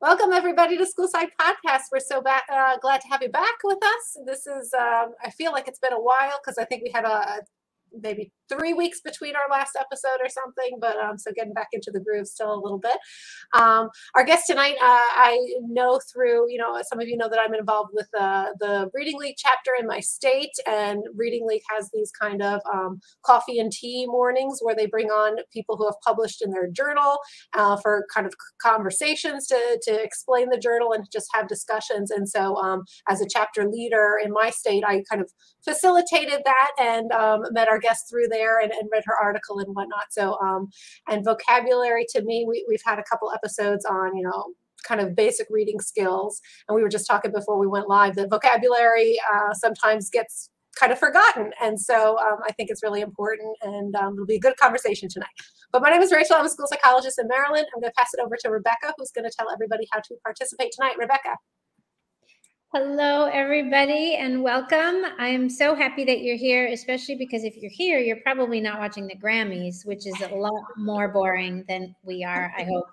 Welcome, everybody, to School Psyched Podcast. We're so ba- uh, glad to have you back with us. This is, um, I feel like it's been a while because I think we had a maybe three weeks between our last episode or something, but um, so getting back into the groove still a little bit. Um, our guest tonight, uh, I know through, you know, some of you know that I'm involved with uh, the Reading League chapter in my state, and Reading League has these kind of um, coffee and tea mornings where they bring on people who have published in their journal uh, for kind of conversations to, to explain the journal and just have discussions. And so, um, as a chapter leader in my state, I kind of facilitated that and um, met our guest through there and, and, read her article and whatnot. So, um, and vocabulary to me, we, we've had a couple episodes on, you know, kind of basic reading skills. And we were just talking before we went live that vocabulary uh, sometimes gets kind of forgotten. And so um, I think it's really important and um, it'll be a good conversation tonight. But my name is Rachel. I'm a school psychologist in Maryland. I'm going to pass it over to Rebecca, who's going to tell everybody how to participate tonight. Rebecca. Hello, everybody, and welcome. I am so happy that you're here, especially because if you're here, you're probably not watching the Grammys, which is a lot more boring than we are, I hope.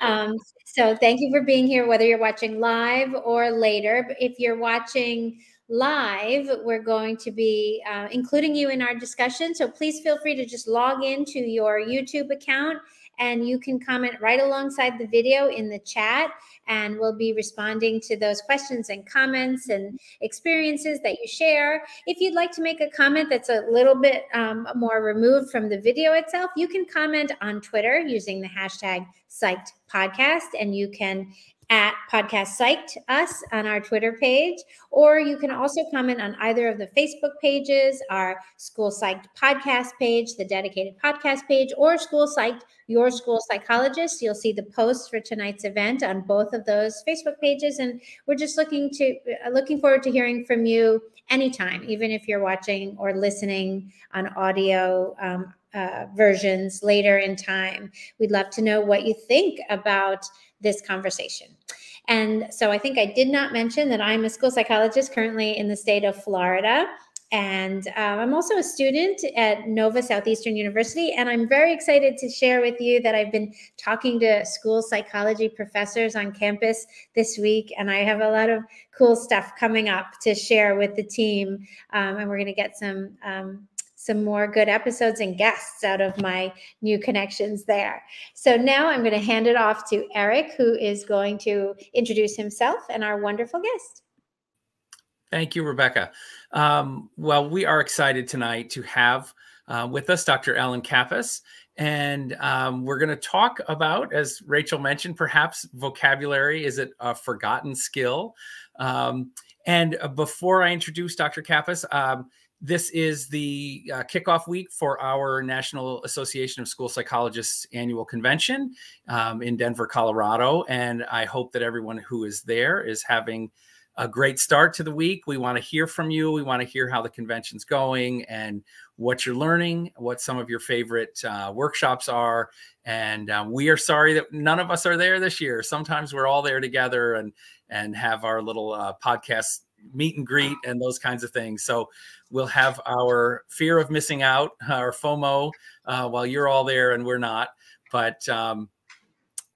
Um, so, thank you for being here, whether you're watching live or later. If you're watching live, we're going to be uh, including you in our discussion. So, please feel free to just log into your YouTube account and you can comment right alongside the video in the chat and we'll be responding to those questions and comments and experiences that you share. If you'd like to make a comment that's a little bit um, more removed from the video itself, you can comment on Twitter using the hashtag psyched podcast and you can at podcast psyched us on our twitter page or you can also comment on either of the facebook pages our school psyched podcast page the dedicated podcast page or school psyched your school psychologist you'll see the posts for tonight's event on both of those facebook pages and we're just looking to uh, looking forward to hearing from you anytime even if you're watching or listening on audio um, uh, versions later in time. We'd love to know what you think about this conversation. And so I think I did not mention that I'm a school psychologist currently in the state of Florida. And um, I'm also a student at Nova Southeastern University. And I'm very excited to share with you that I've been talking to school psychology professors on campus this week. And I have a lot of cool stuff coming up to share with the team. Um, and we're going to get some um, some more good episodes and guests out of my new connections there. So now I'm going to hand it off to Eric, who is going to introduce himself and our wonderful guest. Thank you, Rebecca. Um, well, we are excited tonight to have uh, with us Dr. Ellen Kappus. And um, we're going to talk about, as Rachel mentioned, perhaps vocabulary. Is it a forgotten skill? Um, and uh, before I introduce Dr. Kappus, um, this is the uh, kickoff week for our National Association of School Psychologists annual convention um, in Denver, Colorado. And I hope that everyone who is there is having a great start to the week. We want to hear from you. We want to hear how the convention's going and what you're learning, what some of your favorite uh, workshops are. And um, we are sorry that none of us are there this year. Sometimes we're all there together and and have our little uh, podcast meet and greet and those kinds of things. So we'll have our fear of missing out, our FOMO, uh, while you're all there and we're not. But um,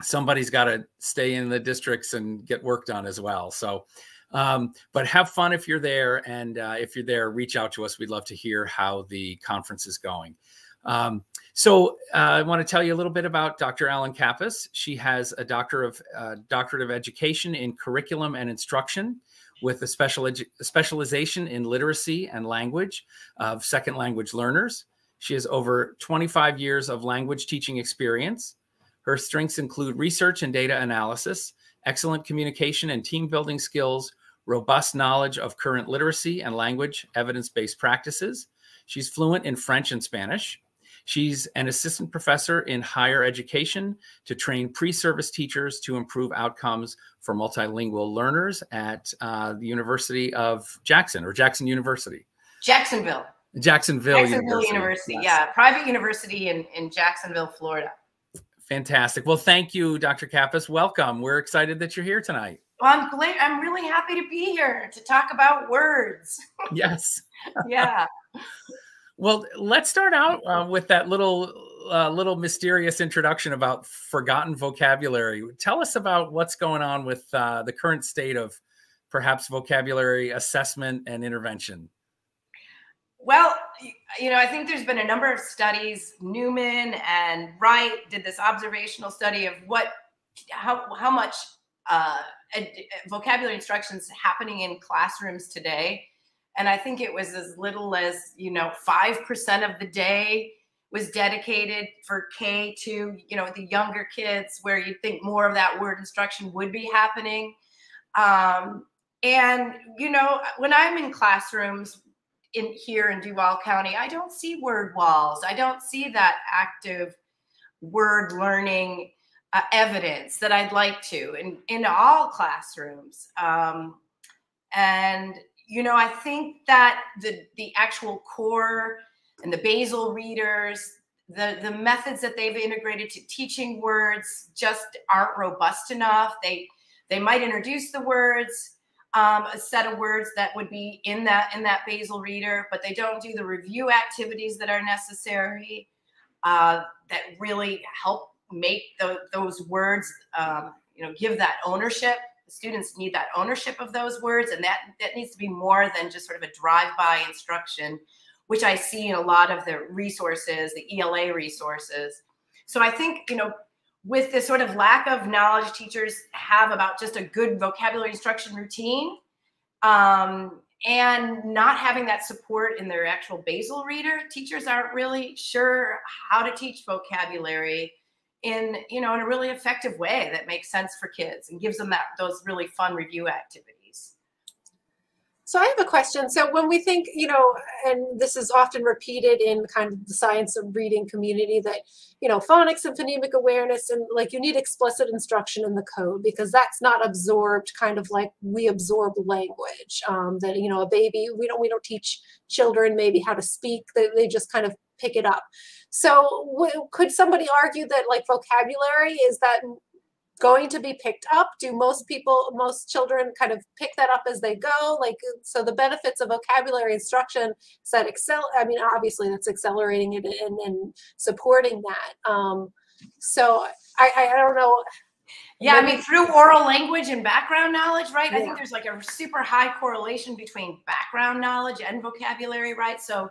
somebody's got to stay in the districts and get work done as well. So, um, but have fun if you're there. And uh, if you're there, reach out to us. We'd love to hear how the conference is going. Um, so uh, I want to tell you a little bit about Dr. Ellen Kappus. She has a doctor of uh, doctorate of education in curriculum and instruction with a special specialization in literacy and language of second language learners. She has over 25 years of language teaching experience. Her strengths include research and data analysis, excellent communication and team building skills, robust knowledge of current literacy and language evidence based practices. She's fluent in French and Spanish. She's an assistant professor in higher education to train pre service teachers to improve outcomes for multilingual learners at uh, the University of Jackson or Jackson University. Jacksonville. Jacksonville, Jacksonville University. University. Yes. Yeah, private university in, in Jacksonville, Florida. Fantastic. Well, thank you, Dr. Kappus. Welcome. We're excited that you're here tonight. Well, I'm glad. I'm really happy to be here to talk about words. Yes. yeah. Well, let's start out uh, with that little uh, little mysterious introduction about forgotten vocabulary. Tell us about what's going on with uh, the current state of perhaps vocabulary assessment and intervention. Well, you know, I think there's been a number of studies. Neuman and Wright did this observational study of what, how, how much uh, vocabulary instructions happening in classrooms today. And I think it was as little as, you know, 5% of the day was dedicated for K to, you know, the younger kids where you'd think more of that word instruction would be happening. Um, and, you know, when I'm in classrooms in here in Duval County, I don't see word walls. I don't see that active word learning uh, evidence that I'd like to in, in all classrooms. Um, and, you know, I think that the, the actual core and the basal readers, the, the methods that they've integrated to teaching words just aren't robust enough. They, they might introduce the words, um, a set of words that would be in that in that basal reader, but they don't do the review activities that are necessary uh, that really help make the, those words, um, you know, give that ownership. The students need that ownership of those words, and that that needs to be more than just sort of a drive-by instruction, which I see in a lot of the resources, the ELA resources. So I think you know with this sort of lack of knowledge teachers have about just a good vocabulary instruction routine um, and not having that support in their actual basal reader teachers aren't really sure how to teach vocabulary in you know in a really effective way that makes sense for kids and gives them that those really fun review activities so I have a question. So when we think, you know, and this is often repeated in kind of the science of reading community that, you know, phonics and phonemic awareness and like you need explicit instruction in the code because that's not absorbed kind of like we absorb language. Um, that, you know, a baby, we don't, we don't teach children maybe how to speak. They, they just kind of pick it up. So could somebody argue that like vocabulary is that going to be picked up? Do most people, most children kind of pick that up as they go? Like, so the benefits of vocabulary instruction is that excel, I mean, obviously that's accelerating it and, and supporting that. Um, so I, I, I don't know. Yeah, I mean, through oral language and background knowledge, right? Yeah. I think there's like a super high correlation between background knowledge and vocabulary, right? So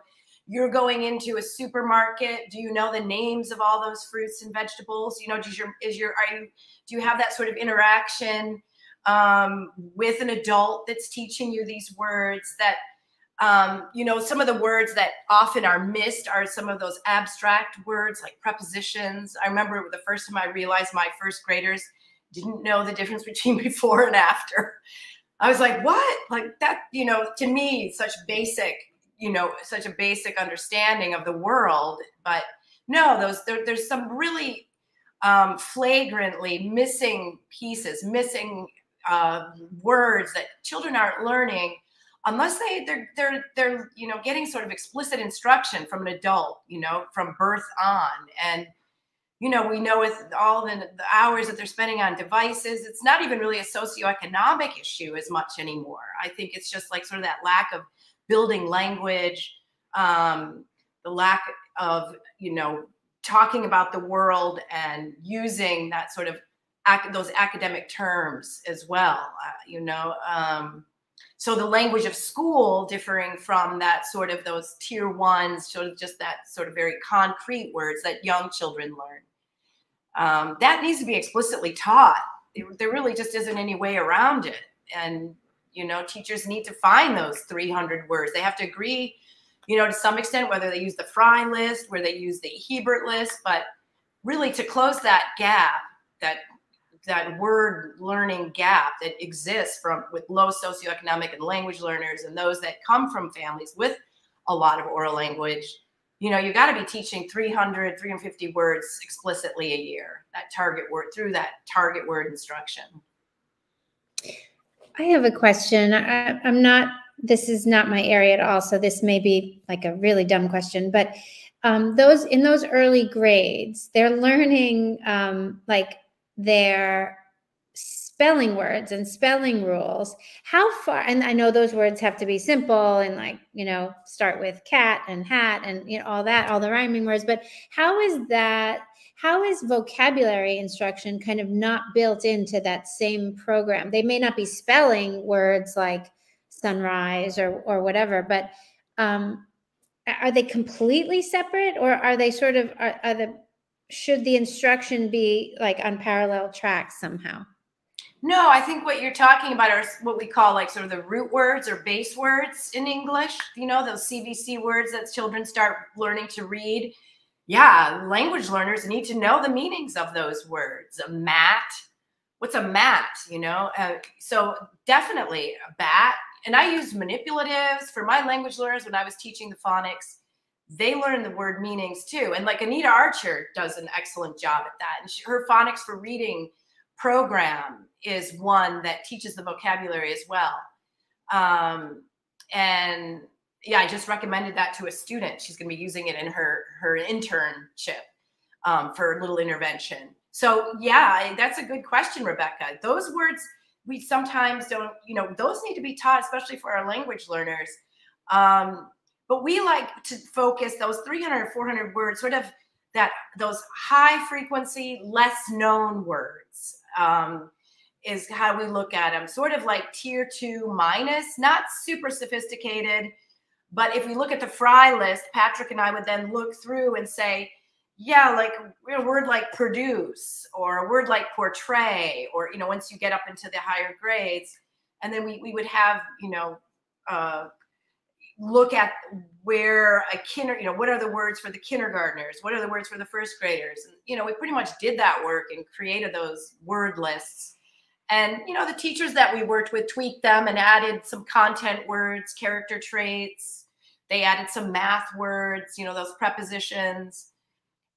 you're going into a supermarket do you know the names of all those fruits and vegetables? You know does your is your are you do you have that sort of interaction um, with an adult that's teaching you these words that um, you know some of the words that often are missed are some of those abstract words like prepositions. I remember the first time i realized my first graders didn't know the difference between before and after. I was like what? Like that you know to me such basic you know such a basic understanding of the world but no those there, there's some really um, flagrantly missing pieces missing uh, words that children aren't learning unless they they're they're they're you know getting sort of explicit instruction from an adult you know from birth on. And you know we know with all the, the hours that they're spending on devices it's not even really a socioeconomic issue as much anymore. I think it's just like sort of that lack of building language, um, the lack of, you know, talking about the world and using that sort of ac- those academic terms as well, uh, you know. Um, so the language of school differing from that sort of those tier ones, sort of just that sort of very concrete words that young children learn. Um, that needs to be explicitly taught. There really just isn't any way around it. And you know teachers need to find those 300 words. They have to agree you know to some extent whether they use the Fry list where they use the Hiebert list but really to close that gap that that word learning gap that exists from with low socioeconomic and language learners and those that come from families with a lot of oral language you know you got to be teaching 300 350 words explicitly a year that target word through that target word instruction I have a question. I, am not, this is not my area at all. So this may be like a really dumb question, but um, those in those early grades, they're learning um, like their spelling words and spelling rules how far and i know those words have to be simple and like you know start with cat and hat and you know all that all the rhyming words but how is that how is vocabulary instruction kind of not built into that same program they may not be spelling words like sunrise or or whatever but um are they completely separate or are they sort of are, are the should the instruction be like on parallel tracks somehow no, I think what you're talking about are what we call like sort of the root words or base words in English. You know, those CVC words that children start learning to read. Yeah, language learners need to know the meanings of those words. A mat, what's a mat? You know, uh, so definitely a bat. And I used manipulatives for my language learners when I was teaching the phonics. They learn the word meanings too. And like Anita Archer does an excellent job at that. And she, her phonics for reading program is one that teaches the vocabulary as well. Um, and yeah, I just recommended that to a student. She's going to be using it in her her internship um, for a little intervention. So yeah, that's a good question, Rebecca. Those words we sometimes don't, you know, those need to be taught, especially for our language learners. Um, but we like to focus those 300, 400 words, sort of that those high frequency, less known words um, is how we look at them, sort of like tier two minus, not super sophisticated. But if we look at the fry list, Patrick and I would then look through and say, yeah, like a word like produce or a word like portray, or, you know, once you get up into the higher grades. And then we, we would have, you know, uh, look at where a kinder, you know, what are the words for the kindergartners? What are the words for the first graders? And, you know, we pretty much did that work and created those word lists. And, you know, the teachers that we worked with tweaked them and added some content words, character traits. They added some math words, you know, those prepositions.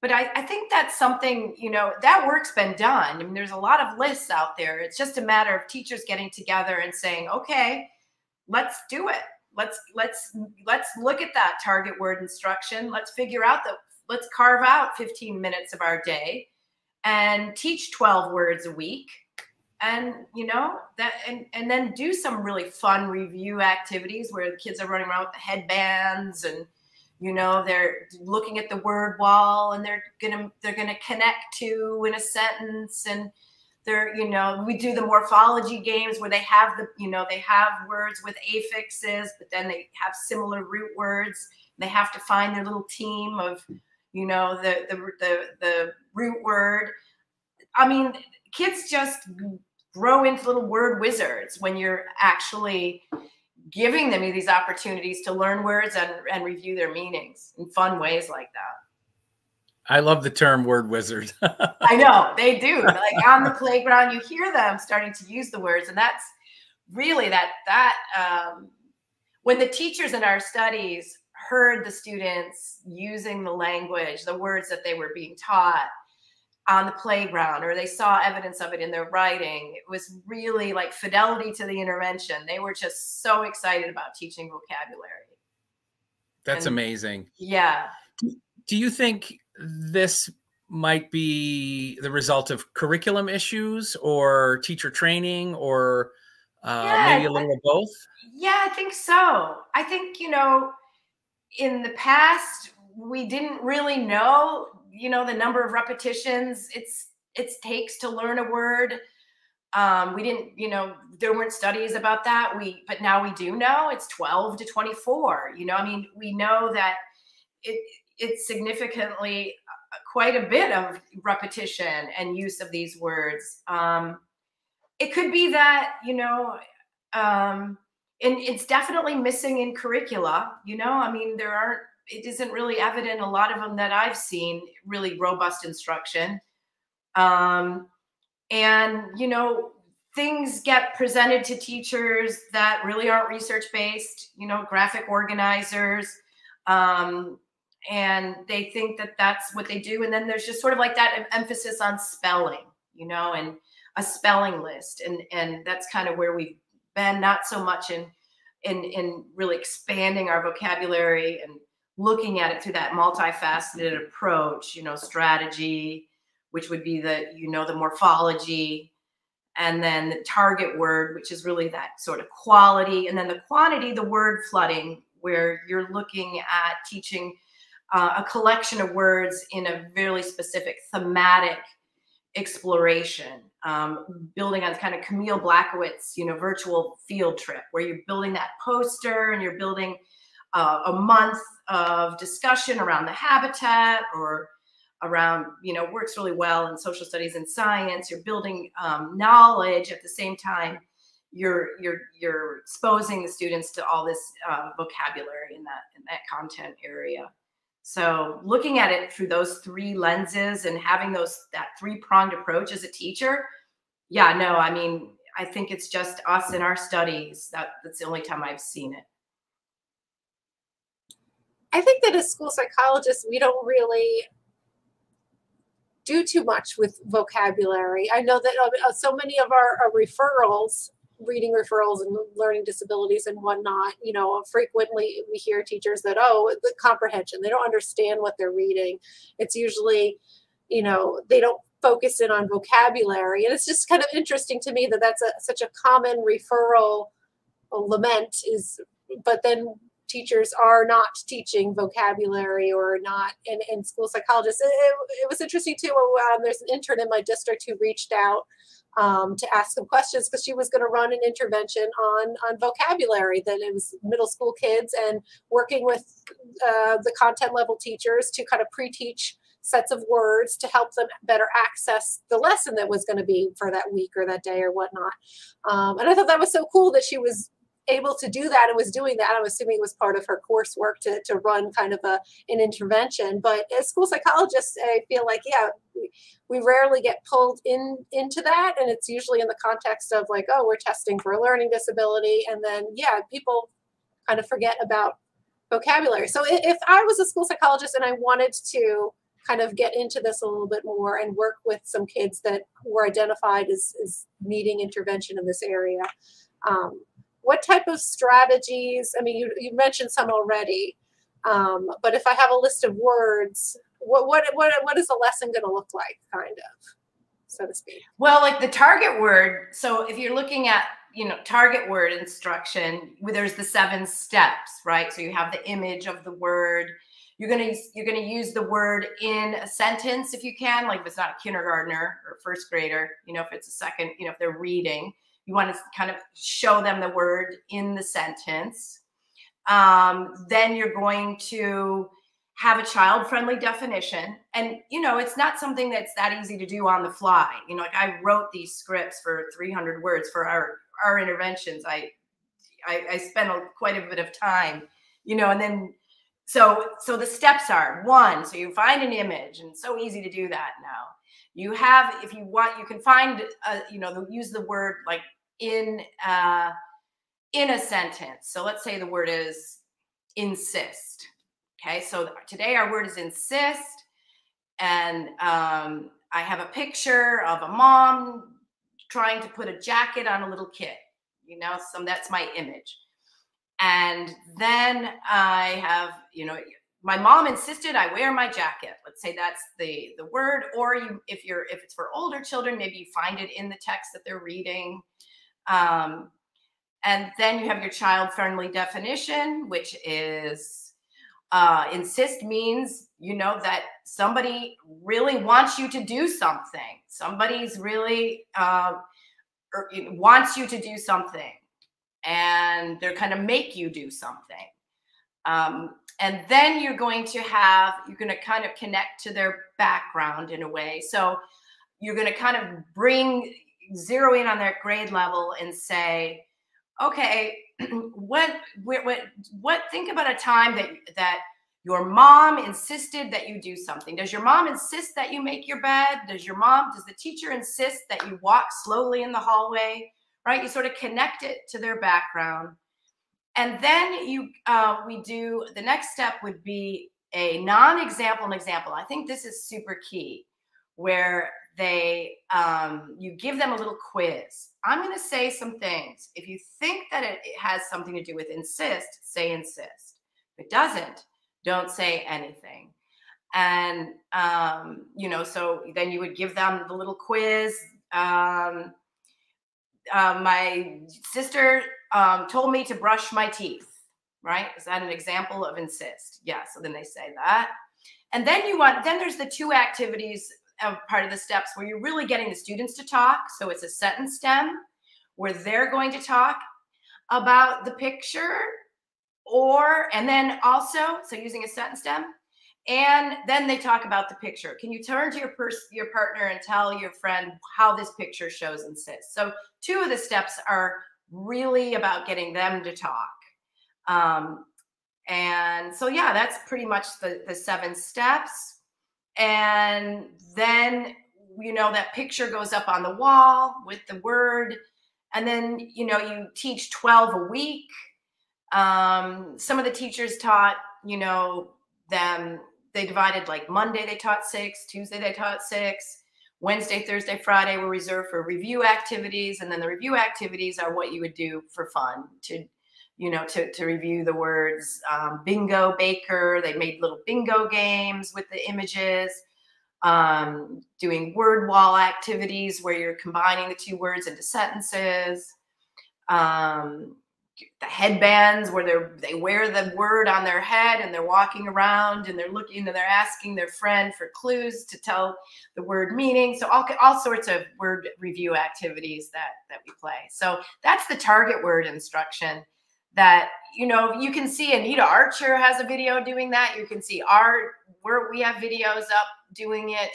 But I, I think that's something, you know, that work's been done. I mean, there's a lot of lists out there. It's just a matter of teachers getting together and saying, okay, let's do it let's let's let's look at that target word instruction let's figure out that let's carve out 15 minutes of our day and teach 12 words a week and you know that and and then do some really fun review activities where the kids are running around with headbands and you know they're looking at the word wall and they're gonna they're gonna connect to in a sentence. And they're you know we do the morphology games where they have the you know they have words with affixes but then they have similar root words. They have to find their little team of you know the the the, the root word. I mean kids just grow into little word wizards when you're actually giving them these opportunities to learn words and, and review their meanings in fun ways like that I love the term word wizard. I know they do. Like on the playground, you hear them starting to use the words, and that's really that that um, when the teachers in our studies heard the students using the language, the words that they were being taught on the playground, or they saw evidence of it in their writing, it was really like fidelity to the intervention. They were just so excited about teaching vocabulary. That's and, amazing. Yeah. Do you think this might be the result of curriculum issues or teacher training or uh, yeah, maybe a little of both? Yeah, I think so. I think, you know, in the past, we didn't really know, you know, the number of repetitions it's it takes to learn a word. Um, we didn't, you know, there weren't studies about that. We, but now we do know it's 12 to 24. You know, I mean, we know that it it's significantly uh, quite a bit of repetition and use of these words. Um, it could be that, you know, um, and it's definitely missing in curricula. You know, I mean, there aren't, it isn't really evident, a lot of them that I've seen, really robust instruction. Um, and, you know, things get presented to teachers that really aren't research based, you know, graphic organizers, um, and they think that that's what they do. And then there's just sort of like that emphasis on spelling you know and a spelling list. And and that's kind of where we've been not so much in in in really expanding our vocabulary and looking at it through that multifaceted approach you know strategy which would be the you know the morphology and then the target word, which is really that sort of quality, and then the quantity, the word flooding, where you're looking at teaching uh, a collection of words in a really specific thematic exploration, um, building on kind of Camille Blachowicz, you know, virtual field trip, where you're building that poster and you're building uh, a month of discussion around the habitat or around, you know, works really well in social studies and science. You're building um, knowledge at the same time. You're you're you're exposing the students to all this uh, vocabulary in that in that content area. So looking at it through those three lenses and having those that three pronged approach as a teacher, yeah, no, I mean, I think it's just us in our studies. That that's the only time I've seen it. I think that as school psychologists, we don't really do too much with vocabulary. I know that uh, so many of our, our referrals reading referrals and learning disabilities and whatnot, you know, frequently we hear teachers that, oh, the comprehension, they don't understand what they're reading. It's usually, you know, they don't focus in on vocabulary. And it's just kind of interesting to me that that's a, such a common referral lament is, but then teachers are not teaching vocabulary or not and, and school psychologists. It, it, it was interesting too. Um, there's an intern in my district who reached out um, to ask some questions because she was going to run an intervention on on vocabulary that it was middle school kids and working with uh, the content level teachers to kind of pre-teach sets of words to help them better access the lesson that was going to be for that week or that day or whatnot. Um, and I thought that was so cool that she was able to do that and was doing that. I'm assuming it was part of her coursework to, to run kind of a an intervention. But as school psychologists, I feel like, yeah, we, we rarely get pulled in into that. And it's usually in the context of like, oh, we're testing for a learning disability. And then, yeah, people kind of forget about vocabulary. So if I was a school psychologist and I wanted to kind of get into this a little bit more and work with some kids that were identified as, as needing intervention in this area, um, what type of strategies? I mean, you, you mentioned some already, um, but if I have a list of words, what what what what is a lesson going to look like, kind of, so to speak? Well, like the target word. So if you're looking at you know target word instruction, there's the seven steps, right? So you have the image of the word. You're gonna you're gonna use the word in a sentence if you can, like if it's not a kindergartner or first grader, you know, if it's a second, you know, if they're reading you want to kind of show them the word in the sentence. Um, then you're going to have a child friendly definition. And, you know, it's not something that's that easy to do on the fly. You know, like I wrote these scripts for 300 words for our, our interventions. I, I, I spent a, quite a bit of time, you know, and then so so the steps are one so you find an image and so easy to do that now you have if you want you can find uh, you know use the word like in uh, in a sentence. So let's say the word is insist. Okay, so today our word is insist, and um, I have a picture of a mom trying to put a jacket on a little kid. You know, some that's my image. And then I have, you know, my mom insisted I wear my jacket. Let's say that's the the word. Or you, if you're if it's for older children, maybe you find it in the text that they're reading. Um, and then you have your child friendly definition, which is uh, insist means, you know, that somebody really wants you to do something. Somebody's really uh, er, wants you to do something and they're kind of make you do something. Um, and then you're going to have, you're going to kind of connect to their background in a way. So you're going to kind of bring zero in on their grade level and say, okay, what, what, what, what, think about a time that, that your mom insisted that you do something. Does your mom insist that you make your bed? Does your mom, does the teacher insist that you walk slowly in the hallway? Right? You sort of connect it to their background. And then you, uh, we do, the next step would be a non-example and example. I think this is super key where they um, you give them a little quiz i'm going to say some things if you think that it, it, has something to do with insist say insist if it doesn't don't say anything and um, you know so then you would give them the little quiz um, um, my sister um, told me to brush my teeth. Right? Is that an example of insist? Yeah. So then they say that. And then you want, then there's the two activities part of the steps where you're really getting the students to talk. So it's a sentence stem where they're going to talk about the picture or, and then also, so using a sentence stem, and then they talk about the picture. Can you turn to your your partner, and tell your friend how this picture shows insist? So two of the steps are really about getting them to talk. Um, and so yeah, that's pretty much the the seven steps. And then you know that picture goes up on the wall with the word, and then you know you teach twelve a week. Um, some of the teachers taught you know them they divided like Monday they taught six, Tuesday they taught six, Wednesday, Thursday, Friday were reserved for review activities. And then the review activities are what you would do for fun to, you know, to, to review the words. Um, bingo, baker, they made little bingo games with the images. Um, doing word wall activities where you're combining the two words into sentences. Um, the headbands where they're they wear the word on their head and they're walking around and they're looking and they're asking their friend for clues to tell the word meaning so all, all sorts of word review activities that that we play so that's the target word instruction that you know you can see anita archer has a video doing that you can see art where we have videos up doing it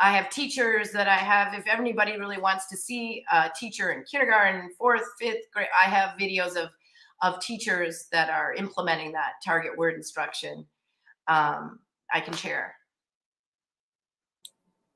I have teachers that I have. If anybody really wants to see a teacher in kindergarten, fourth, fifth grade, I have videos of of teachers that are implementing that target word instruction. Um, I can share.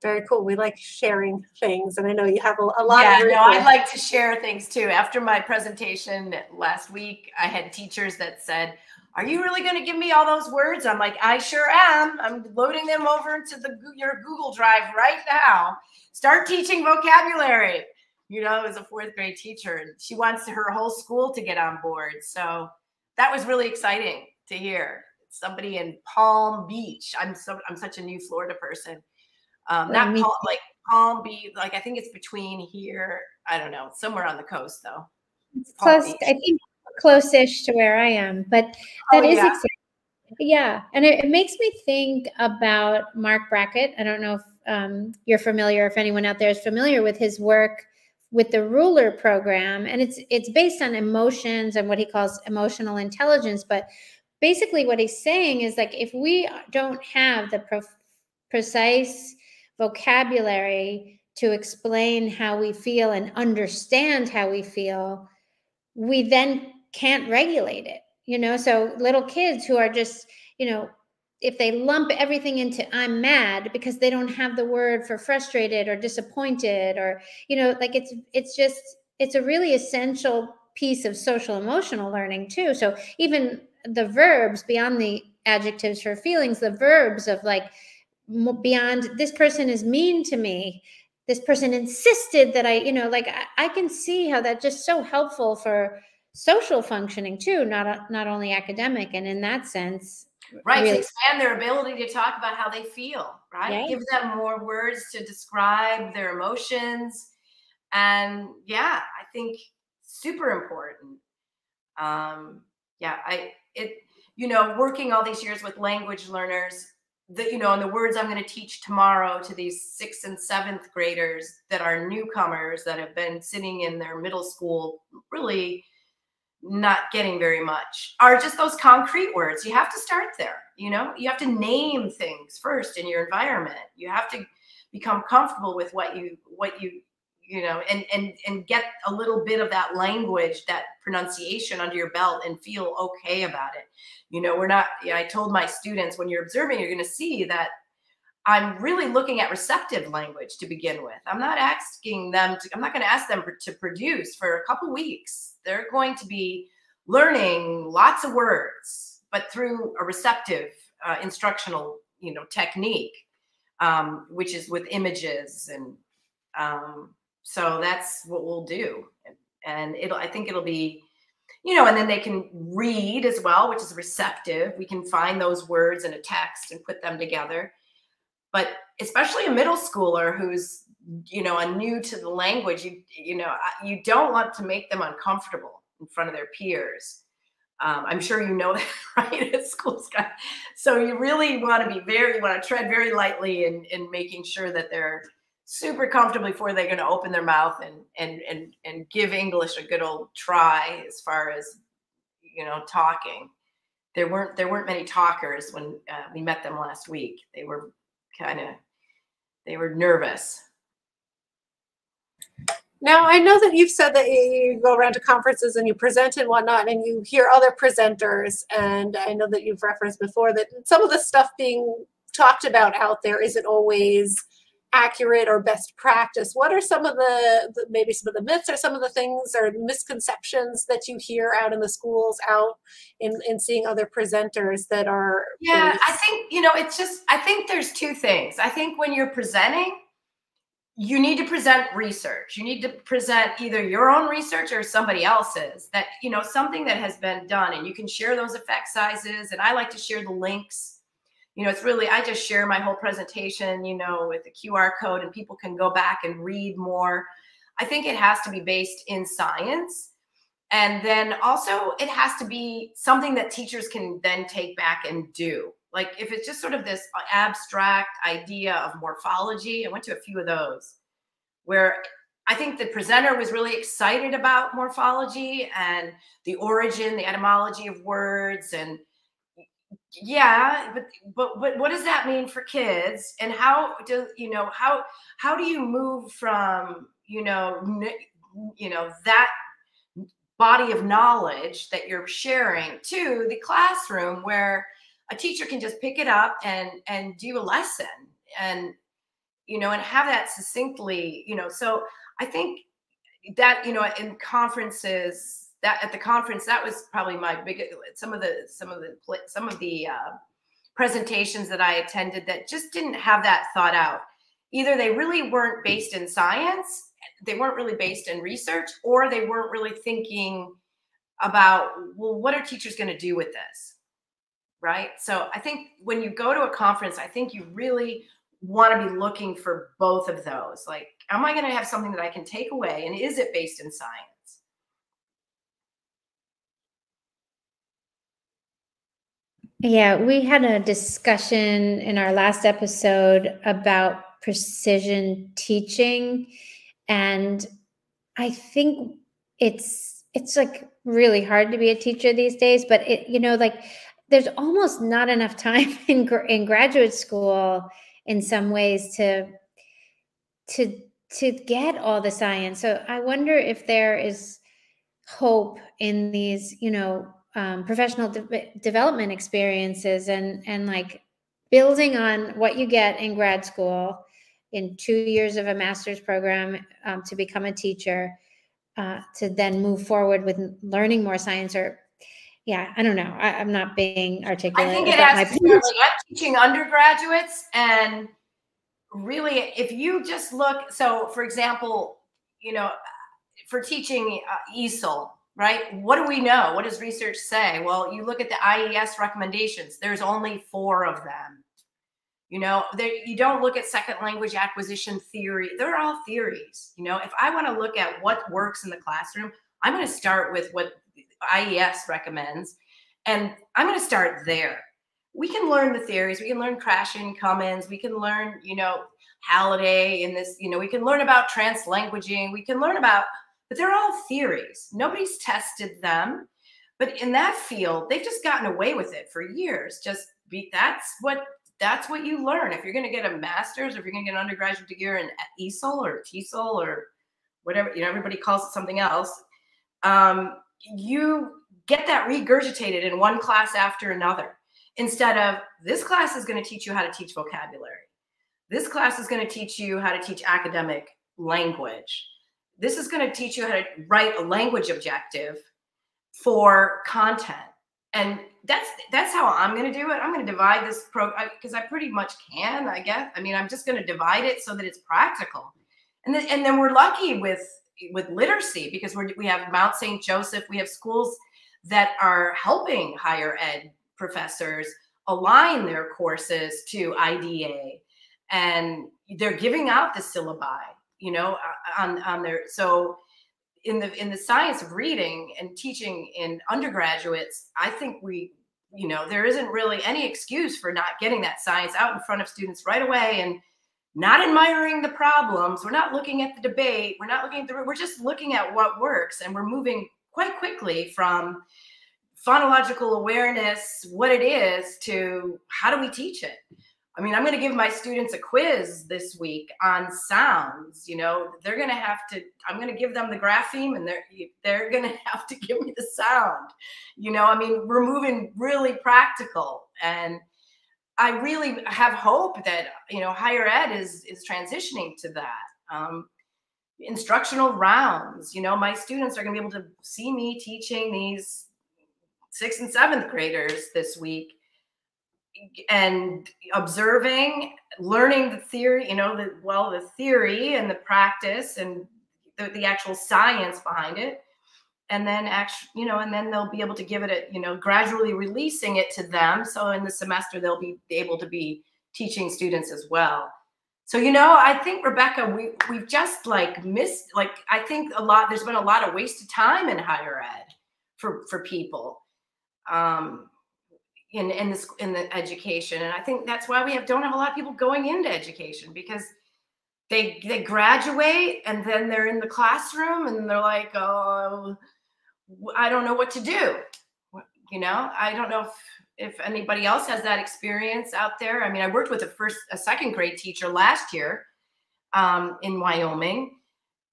Very cool. We like sharing things, and I know you have a, a lot. Yeah, of no, I like to share things too. After my presentation last week, I had teachers that said, are you really going to give me all those words? I'm like, I sure am. I'm loading them over into the your Google Drive right now. Start teaching vocabulary. You know, as a fourth grade teacher, and she wants her whole school to get on board. So that was really exciting to hear. Somebody in Palm Beach. I'm so I'm such a new Florida person. Um, not Palm, like Palm Beach. Like I think it's between here. I don't know, somewhere on the coast though. Palm Close. Beach. I think close-ish to where I am, but that oh, is yeah. exciting. Yeah, and it, it, makes me think about Marc Brackett. I don't know if um, you're familiar, if anyone out there is familiar with his work with the Ruler program, and it's it's based on emotions and what he calls emotional intelligence. But basically, what he's saying is like if we don't have the pro- precise vocabulary to explain how we feel and understand how we feel, we then can't regulate it you know? So little kids who are just you know if they lump everything into i'm mad because they don't have the word for frustrated or disappointed or you know like it's it's just it's a really essential piece of social emotional learning too. So even the verbs beyond the adjectives for feelings the verbs of like beyond this person is mean to me this person insisted that i you know like I, I can see how that's just so helpful for social functioning too, not not only academic. And in that sense, right, really- expand their ability to talk about how they feel. Right, give them more words to describe their emotions, and yeah, I think super important. Um, yeah, I it you know working all these years with language learners that you know and the words i'm going to teach tomorrow to these sixth and seventh graders that are newcomers that have been sitting in their middle school really not getting very much are just those concrete words. You have to start there. You know, you have to name things first in your environment. You have to become comfortable with what you what you you know and and and get a little bit of that language that pronunciation under your belt and feel okay about it you know we're not yeah, i told my students when you're observing you're going to see that i'm really looking at receptive language to begin with i'm not asking them to i'm not going to ask them to produce for a couple weeks they're going to be learning lots of words, but through a receptive uh, instructional, you know, technique, um, which is with images, and um, so that's what we'll do. And it'll, I think it'll be, you know, and then they can read as well, which is receptive. We can find those words in a text and put them together. But especially a middle schooler who's you know, are new to the language, you you know, you don't want to make them uncomfortable in front of their peers. Um, I'm sure you know that, right? At school, Scott. So you really want to be very, you want to tread very lightly in, in making sure that they're super comfortable before they're going to open their mouth and and and and give English a good old try as far as you know talking. There weren't there weren't many talkers when uh, we met them last week. They were kind of they were nervous. Now, I know that you've said that you go around to conferences and you present and whatnot, and you hear other presenters. And I know that you've referenced before that some of the stuff being talked about out there isn't always accurate or best practice. What are some of the, the, maybe some of the myths or some of the things or misconceptions that you hear out in the schools, out in, in seeing other presenters that are? Yeah, I think, you know, it's just, I think there's two things. I think when you're presenting, you need to present research. You need to present either your own research or somebody else's that, you know, something that has been done and you can share those effect sizes. And I like to share the links. You know, it's really, I just share my whole presentation, you know, with the QR code and people can go back and read more. I think it has to be based in science. And then also it has to be something that teachers can then take back and do. Like if it's just sort of this abstract idea of morphology, I went to a few of those where I think the presenter was really excited about morphology and the origin, the etymology of words and yeah, but but but what does that mean for kids? And how do you know how how do you move from, you know, you know that body of knowledge that you're sharing to the classroom where a teacher can just pick it up and and do a lesson and you know and have that succinctly you know so i think that you know in conferences that at the conference that was probably my biggest some of the some of the some of the uh, presentations that i attended that just didn't have that thought out either they really weren't based in science they weren't really based in research or they weren't really thinking about well what are teachers going to do with this right? So I think when you go to a conference, I think you really want to be looking for both of those. Like, am I going to have something that I can take away? And is it based in science? Yeah, we had a discussion in our last episode about precision teaching. And I think it's it's like really hard to be a teacher these days, but it, you know, like there's almost not enough time in in graduate school in some ways to to to get all the science. So I wonder if there is hope in these, you know, um, professional de- development experiences and and like building on what you get in grad school in two years of a master's program um, to become a teacher uh, to then move forward with learning more science or yeah, I don't know. I, am not being articulate. I think it has to like I'm teaching undergraduates, and really, if you just look, so for example, you know, for teaching uh, ESOL, right? What do we know? What does research say? Well, you look at the IES recommendations. There's only four of them. You know, there, you don't look at second language acquisition theory. They're all theories. You know, if I want to look at what works in the classroom, I'm going to start with what IES recommends. And I'm going to start there. We can learn the theories. We can learn Krashen, Cummins. We can learn, you know, Halliday in this, you know, we can learn about translanguaging. We can learn about, but they're all theories. Nobody's tested them. But in that field, they've just gotten away with it for years. Just be that's what that's what you learn. If you're going to get a master's if you're going to get an undergraduate degree in ESOL or TESOL or whatever, you know, everybody calls it something else. Um, you get that regurgitated in one class after another instead of this class is going to teach you how to teach vocabulary. This class is going to teach you how to teach academic language. This is going to teach you how to write a language objective for content. And that's that's how I'm going to do it. I'm going to divide this program because I pretty much can, I guess. I mean, I'm just going to divide it so that it's practical. And then, and then we're lucky with with literacy because we're, we have Mount St. Joseph, we have schools that are helping higher ed professors align their courses to IDA and they're giving out the syllabi you know, uh, uh, on on their so in the in the science of reading and teaching in undergraduates, I think we you know there isn't really any excuse for not getting that science out in front of students right away and not admiring the problems. We're not looking at the debate. We're not looking at the. We're just looking at what works, and we're moving quite quickly from phonological awareness, what it is, to how do we teach it. I mean, I'm going to give my students a quiz this week on sounds. You know, they're going to have to. I'm going to give them the grapheme, and they're they're going to have to give me the sound. You know, I mean, we're moving really practical, and I really have hope that you know higher ed is is transitioning to that. Um, instructional rounds. You know, my students are going to be able to see me teaching these sixth and seventh graders this week and observing, learning the theory, you know, the well, the theory and the practice and the, the actual science behind it. And then actually, you know, and then they'll be able to give it a, you know, gradually releasing it to them. So in the semester, they'll be able to be teaching students as well. So, you know, I think Rebecca, we we've just like missed, like I think a lot, there's been a lot of wasted time in higher ed for for people. Um, in in this in the education. And i think that's why we have don't have a lot of people going into education because they they graduate and then they're in the classroom and they're like oh i don't know what to do. You know i don't know if if anybody else has that experience out there. I mean i worked with a first a second grade teacher last year um, in wyoming.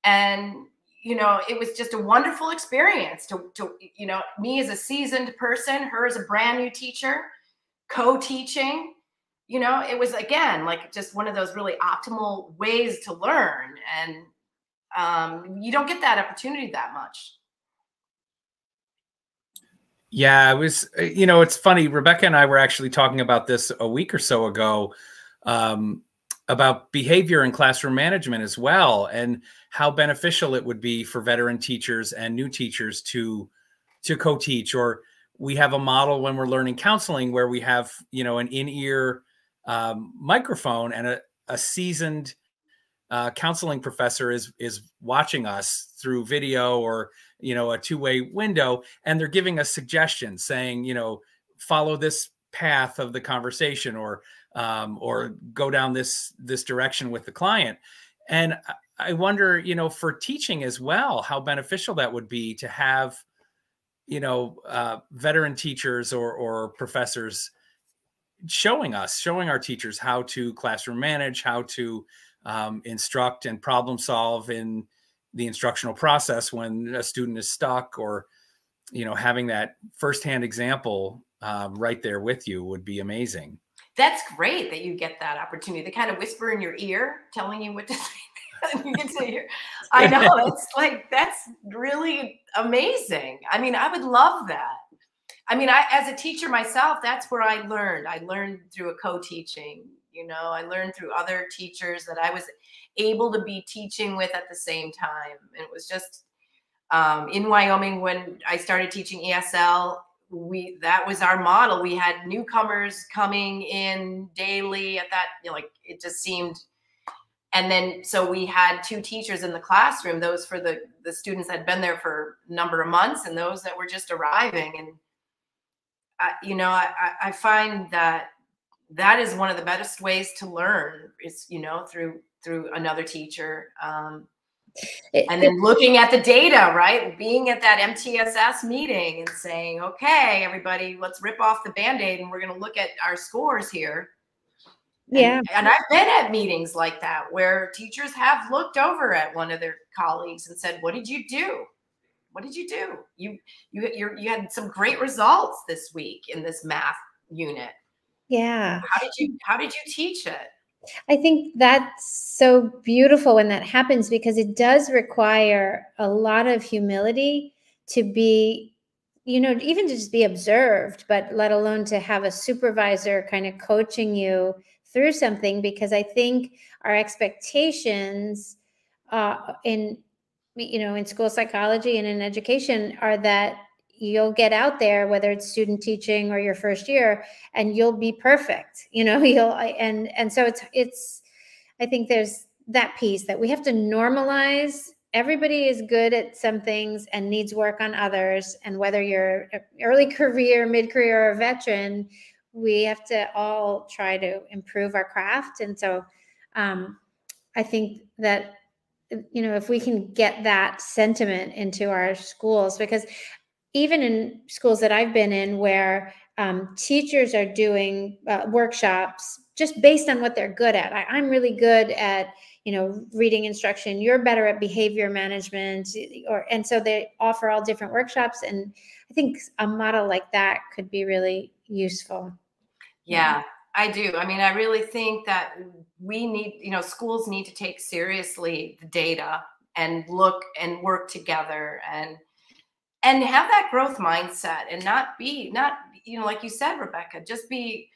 And you know, it was just a wonderful experience to, to, you know, me as a seasoned person, her as a brand new teacher, co-teaching, you know, it was again, like just one of those really optimal ways to learn. And um, you don't get that opportunity that much. Yeah, it was, you know, it's funny. Rebecca and I were actually talking about this a week or so ago. Um, about behavior and classroom management as well and how beneficial it would be for veteran teachers and new teachers to to co-teach. Or we have a model when we're learning counseling where we have you know an in-ear um, microphone and a, a seasoned uh, counseling professor is is watching us through video or you know a two-way window and they're giving us suggestions saying you know follow this path of the conversation or um, or go down this this direction with the client. And i wonder you know for teaching as well how beneficial that would be to have you know uh, veteran teachers or or professors showing us showing our teachers how to classroom manage how to um, instruct and problem solve in the instructional process when a student is stuck or you know having that firsthand example um, right there with you would be amazing that's great that you get that opportunity. They kind of whisper in your ear, telling you what to say. you get to hear. I know it's like that's really amazing. I mean, I would love that. I mean, I as a teacher myself, that's where I learned. I learned through a co-teaching. You know, I learned through other teachers that I was able to be teaching with at the same time. And it was just um, in Wyoming when I started teaching ESL we that was our model. We had newcomers coming in daily at that, you know, like it just seemed. And then so we had two teachers in the classroom, those for the the students that had been there for a number of months and those that were just arriving. And I, you know, I, I find that that is one of the best ways to learn is, you know, through through another teacher. Um, and then looking at the data, right? Being at that MTSS meeting and saying, okay, everybody, let's rip off the band aid and we're going to look at our scores here. Yeah. And, and, I've been at meetings like that where teachers have looked over at one of their colleagues and said, what did you do? What did you do? You you you you had some great results this week in this math unit. Yeah. How did you how did you teach it? I think that's so beautiful when that happens because it does require a lot of humility to be, you know, even to just be observed, but let alone to have a supervisor kind of coaching you through something. Because I think our expectations uh, in, you know, in school psychology and in education are that you'll get out there whether it's student teaching or your first year and you'll be perfect you know you'll and and so it's it's i think there's that piece that we have to normalize. Everybody is good at some things and needs work on others and whether you're early career mid-career or veteran we have to all try to improve our craft. And so um, i think that you know if we can get that sentiment into our schools because even in schools that i've been in where um, teachers are doing uh, workshops just based on what they're good at. I, i'm really good at you know reading instruction. You're better at behavior management or and so they offer all different workshops and i think a model like that could be really useful. Yeah i do. I mean i really think that we need you know schools need to take seriously the data and look and work together and and have that growth mindset and not be not you know like you said rebecca just be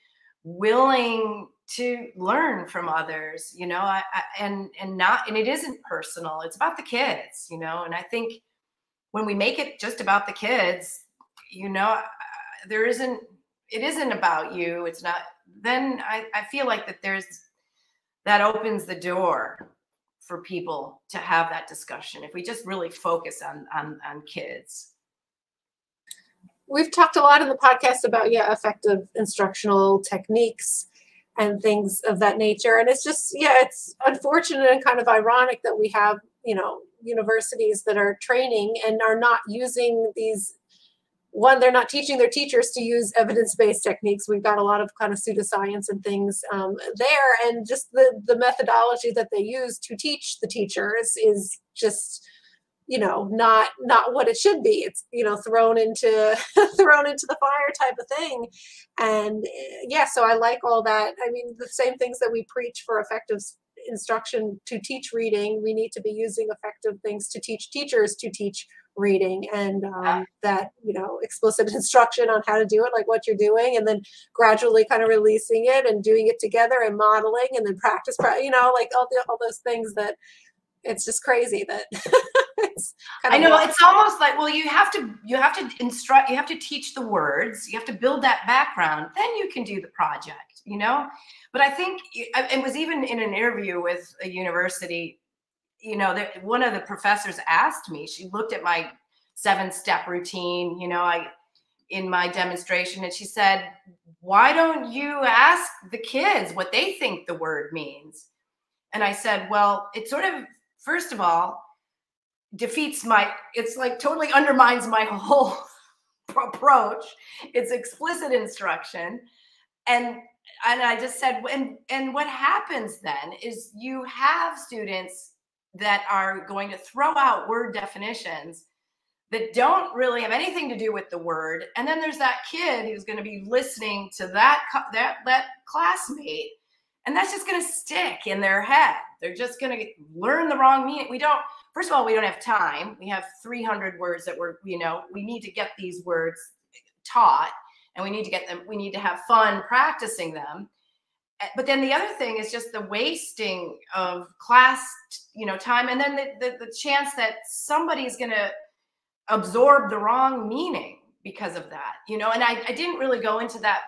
willing to learn from others you know I, I, and and not and it isn't personal it's about the kids you know and i think when we make it just about the kids you know there isn't it isn't about you it's not then i i feel like that there's that opens the door for people to have that discussion if we just really focus on on on kids we've talked a lot in the podcast about yeah effective instructional techniques and things of that nature. And it's just, yeah, it's unfortunate and kind of ironic that we have, you know, universities that are training and are not using these. One, they're not teaching their teachers to use evidence-based techniques. We've got a lot of kind of pseudoscience and things um, there, and just the the methodology that they use to teach the teachers is just you know not not what it should be. It's you know thrown into thrown into the fire type of thing. And eh, yeah so i like all that. I mean the same things that we preach for effective instruction to teach reading we need to be using effective things to teach teachers to teach reading and um, that you know explicit instruction on how to do it like what you're doing and then gradually kind of releasing it and doing it together and modeling and then practice you know like all, the, all those things that it's just crazy that I know it's almost like well you have to you have to instruct you have to teach the words you have to build that background then you can do the project you know? But I think it was even in an interview with a university you know that one of the professors asked me she looked at my seven step routine you know I in my demonstration and she said why don't you ask the kids what they think the word means? And I said well it's sort of first of all defeats my it's like totally undermines my whole approach. It's explicit instruction. And and i just said and and what happens then is you have students that are going to throw out word definitions that don't really have anything to do with the word. And then there's that kid who's going to be listening to that that that classmate and that's just going to stick in their head. They're just going to learn the wrong meaning. We don't first of all, we don't have time. We have 300 words that we're, you know, we need to get these words taught and we need to get them, we need to have fun practicing them. Eh, but then the other thing is just the wasting of class, you know, time. And then the, the, the chance that somebody's going to absorb the wrong meaning because of that, you know, and I, I didn't really go into that.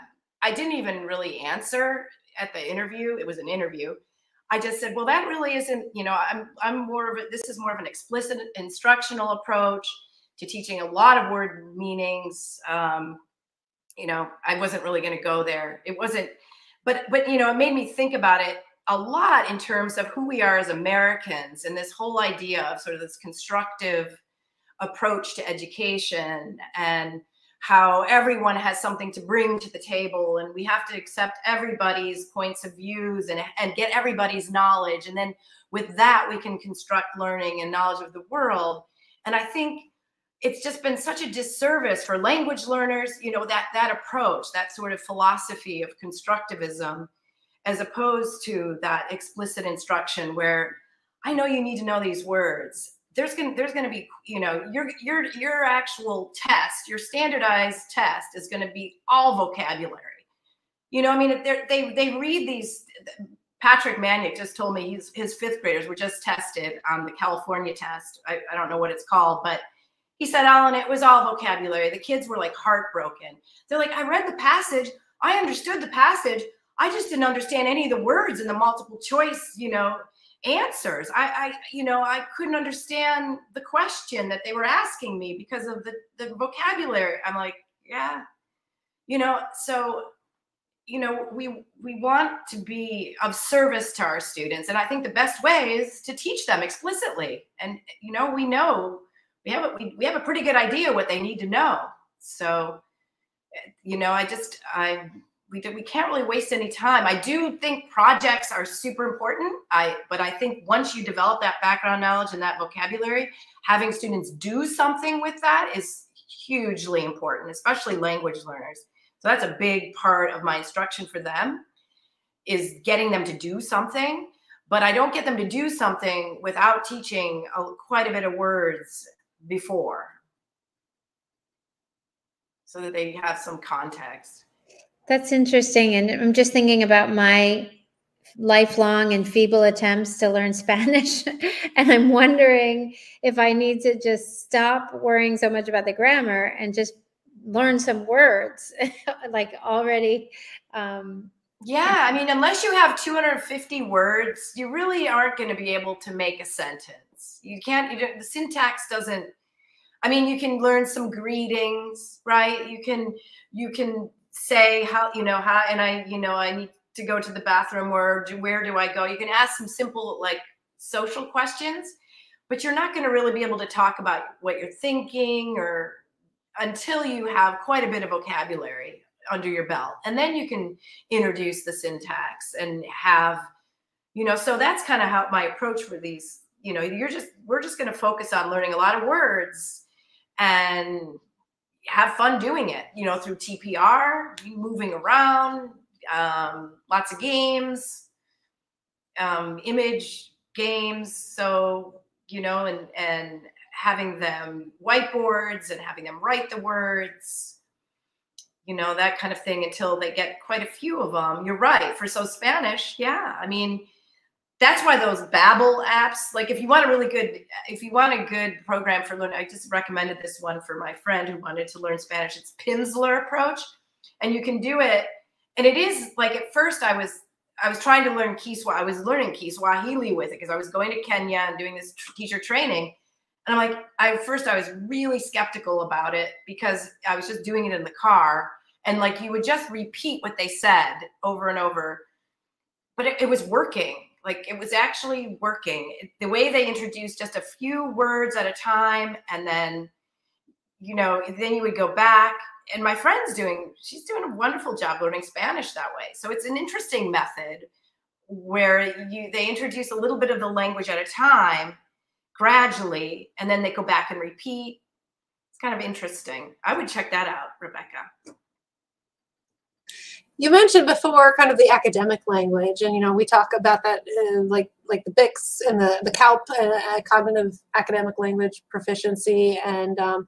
I didn't even really answer at the interview. It was an interview I just said, well, that really isn't, you know, I'm I'm more of a, this is more of an explicit instructional approach to teaching a lot of word meanings. Um, you know, I wasn't really going to go there. It wasn't, but but you know, it made me think about it a lot in terms of who we are as Americans and this whole idea of sort of this constructive approach to education and how everyone has something to bring to the table and we have to accept everybody's points of views and, and get everybody's knowledge. And then with that we can construct learning and knowledge of the world. And i think it's just been such a disservice for language learners you know that that approach that sort of philosophy of constructivism as opposed to that explicit instruction where i know you need to know these words there's going there's going to be you know your your your actual test your standardized test is going to be all vocabulary. You know i mean they they read these patrick manick just told me his, his fifth graders were just tested on the california test. I, I don't know what it's called but he said Ellen it was all vocabulary. The kids were like heartbroken. They're like i read the passage. I understood the passage. I just didn't understand any of the words in the multiple choice you know answers. I, I, you know, I couldn't understand the question that they were asking me because of the, the vocabulary. I'm like, yeah, you know, so, you know, we, we want to be of service to our students. And I think the best way is to teach them explicitly. And, you know, we know we have a, we, we have a pretty good idea what they need to know. So, eh, you know, I just, I, we we can't really waste any time. I do think projects are super important. I but I think once you develop that background knowledge and that vocabulary, having students do something with that is hugely important, especially language learners. So that's a big part of my instruction for them is getting them to do something, but I don't get them to do something without teaching a, quite a bit of words before so that they have some context. That's interesting. And I'm just thinking about my lifelong and feeble attempts to learn Spanish. and I'm wondering if I need to just stop worrying so much about the grammar and just learn some words like already. Um, yeah, I mean, unless you have 250 words, you really aren't going to be able to make a sentence. You can't, you the syntax doesn't, I mean, you can learn some greetings, right? You can, you can say how you know how and i you know i need to go to the bathroom or do, where do i go? You can ask some simple like social questions but you're not going to really be able to talk about what you're thinking or until you have quite a bit of vocabulary under your belt. And then you can introduce the syntax and have you know so that's kind of how my approach for these you know you're just we're just going to focus on learning a lot of words and have fun doing it, you know, through TPR, moving around, um, lots of games, um, image games. So, you know, and, and having them whiteboards and having them write the words, you know, that kind of thing until they get quite a few of them. You're right. For so Spanish, yeah. I mean, that's why those Babbel apps, like if you want a really good, if you want a good program for learning, I just recommended this one for my friend who wanted to learn Spanish. It's Pimsleur approach, and you can do it. And it is like at first I was I was trying to learn Kiswahili. I was learning Kiswahili with it because I was going to Kenya and doing this teacher training. And I'm like, I first I was really skeptical about it because I was just doing it in the car, and like you would just repeat what they said over and over, but it, it was working like it was actually working. The way they introduced just a few words at a time, and then, you know, then you would go back. And my friend's doing, she's doing a wonderful job learning Spanish that way. So it's an interesting method where you they introduce a little bit of the language at a time, gradually, and then they go back and repeat. It's kind of interesting. I would check that out, Rebecca you mentioned before kind of the academic language and you know we talk about that uh, like like the BICS and the the CALP uh, uh, cognitive academic language proficiency. And um,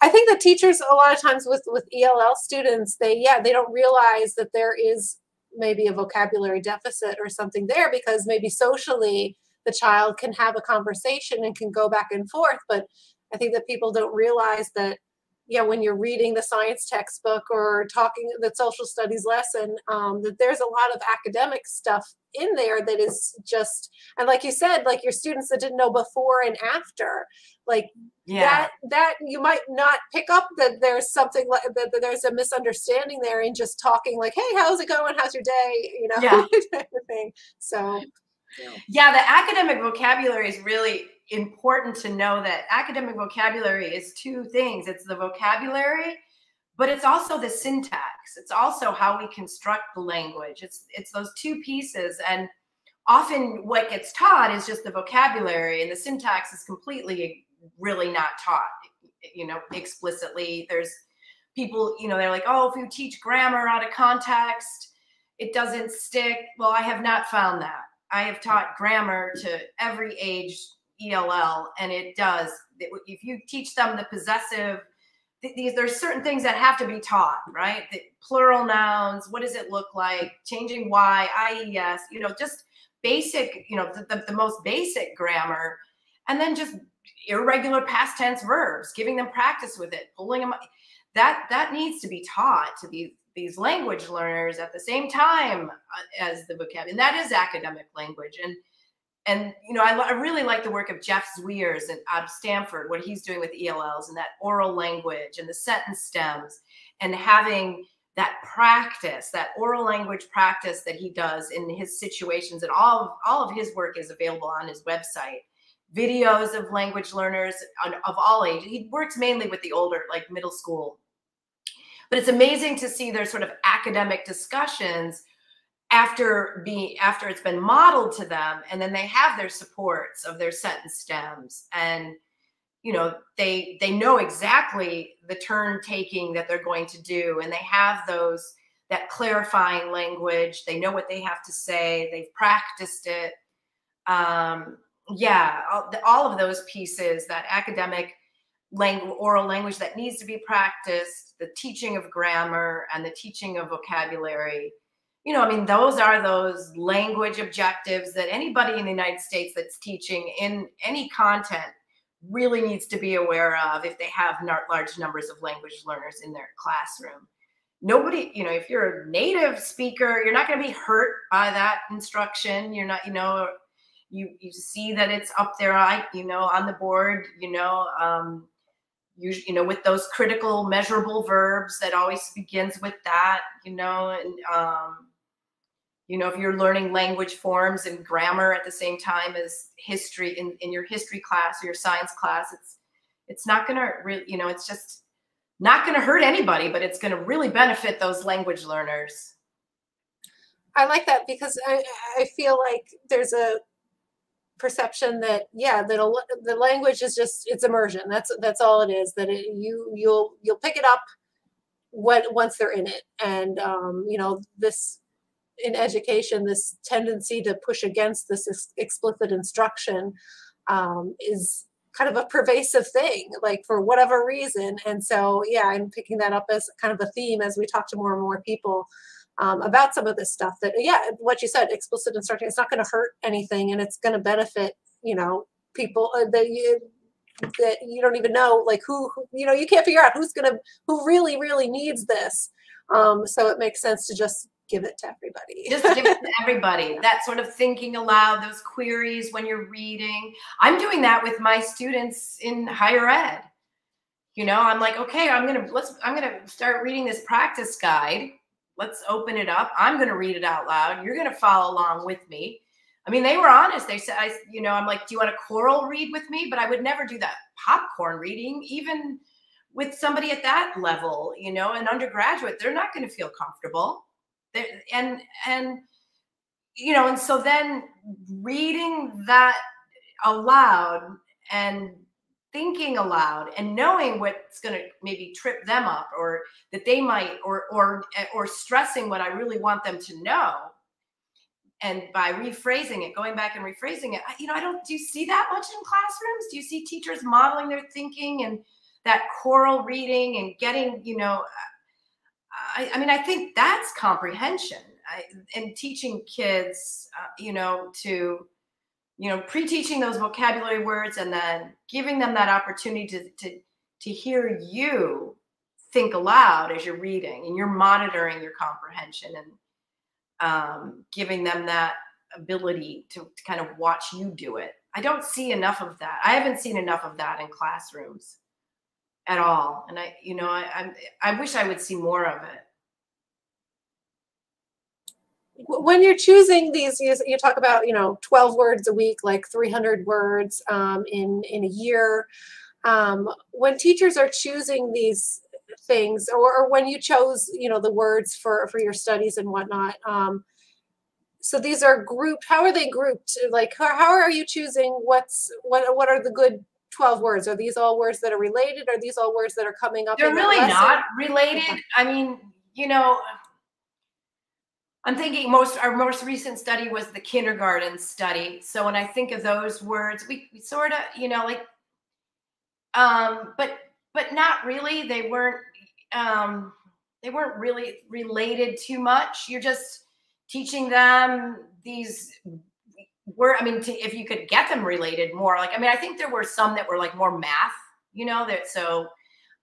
I think that teachers a lot of times with with ELL students they yeah they don't realize that there is maybe a vocabulary deficit or something there because maybe socially the child can have a conversation and can go back and forth. But I think that people don't realize that yeah, when you're reading the science textbook or talking the social studies lesson, um, that there's a lot of academic stuff in there that is just, and like you said, like your students that didn't know before and after, like yeah. that, that you might not pick up that there's something like that, that there's a misunderstanding there in just talking like, hey, how's it going? How's your day? You know, yeah. thing. So, yeah. yeah, the academic vocabulary is really important to know that academic vocabulary is two things. It's the vocabulary but it's also the syntax. It's also how we construct the language. It's it's those two pieces. And often what gets taught is just the vocabulary and the syntax is completely really not taught you know explicitly. There's people you know they're like oh if you teach grammar out of context it doesn't stick. Well i have not found that. I have taught grammar to every age ELL, and it does. If you teach them the possessive, these there's certain things that have to be taught, right? The plural nouns. What does it look like? Changing y, ies. You know, just basic. You know, the, the, the most basic grammar, and then just irregular past tense verbs. Giving them practice with it, pulling them. That that needs to be taught to these these language learners at the same time uh, as the vocabulary. And that is academic language and and you know, I, I really like the work of Jeff Zwiers at, at Stanford, what he's doing with ELLs and that oral language and the sentence stems and having that practice, that oral language practice that he does in his situations, and all of, all of his work is available on his website. Videos of language learners of all ages. He works mainly with the older, like middle school. But it's amazing to see their sort of academic discussions after being after it's been modeled to them and then they have their supports of their sentence stems. And you know they they know exactly the turn taking that they're going to do and they have those that clarifying language. They know what they have to say. They've practiced it. Um yeah all, all of those pieces that academic language oral language that needs to be practiced the teaching of grammar and the teaching of vocabulary you know, I mean, those are those language objectives that anybody in the United States that's teaching in any content really needs to be aware of if they have large numbers of language learners in their classroom. Nobody, you know, if you're a native speaker, you're not going to be hurt by that instruction. You're not, you know, you you see that it's up there, you know, on the board, you know, um, you, you know, with those critical measurable verbs that always begins with that, you know, and um, you know if you're learning language forms and grammar at the same time as history in, in your history class or your science class it's it's not going to really you know it's just not going to hurt anybody but it's going to really benefit those language learners. I like that because i i feel like there's a perception that yeah that a, the language is just it's immersion. That's that's all it is that it, you you'll you'll pick it up when once they're in it. And um you know this in education, this tendency to push against this ex- explicit instruction um, is kind of a pervasive thing, like for whatever reason. And so, yeah, I'm picking that up as kind of a theme as we talk to more and more people um, about some of this stuff. That, yeah, what you said, explicit instruction, it's not going to hurt anything, and it's going to benefit, you know, people uh, that you that you don't even know, like who, who you know, you can't figure out who's going to who really really needs this. Um, so it makes sense to just give it to everybody. Just give it to everybody. That sort of thinking aloud, those queries when you're reading. I'm doing that with my students in higher ed. You know, I'm like, okay, I'm gonna let's I'm gonna start reading this practice guide. Let's open it up. I'm gonna read it out loud. You're gonna follow along with me. I mean, they were honest. They said, I, you know, I'm like, do you want a choral read with me? But I would never do that popcorn reading, even with somebody at that level, you know, an undergraduate, they're not going to feel comfortable and and you know and so then reading that aloud and thinking aloud and knowing what's going to maybe trip them up or that they might or or or stressing what i really want them to know. And by rephrasing it going back and rephrasing it you know i don't do you see that much in classrooms? Do you see teachers modeling their thinking and that choral reading and getting you know I, I mean, I think that's comprehension I, and teaching kids, uh, you know, to, you know, pre-teaching those vocabulary words and then giving them that opportunity to, to, to hear you think aloud as you're reading and you're monitoring your comprehension and um, giving them that ability to, to kind of watch you do it. I don't see enough of that. I haven't seen enough of that in classrooms at all. And I, you know, I, I, I wish I would see more of it. When you're choosing these, you, you talk about, you know, 12 words a week, like 300 words um, in, in a year. Um, when teachers are choosing these things or, or, when you chose, you know, the words for, for your studies and whatnot, um, so these are grouped how are they grouped like how, how are you choosing what's what what are the good 12 words. Are these all words that are related? Are these all words that are coming up they're really not related. I mean you know i'm thinking most our most recent study was the kindergarten study. So when i think of those words we, we sort of you know like um but but not really. They weren't um they weren't really related too much. You're just teaching them these were i mean to, if you could get them related more like i mean i think there were some that were like more math you know that so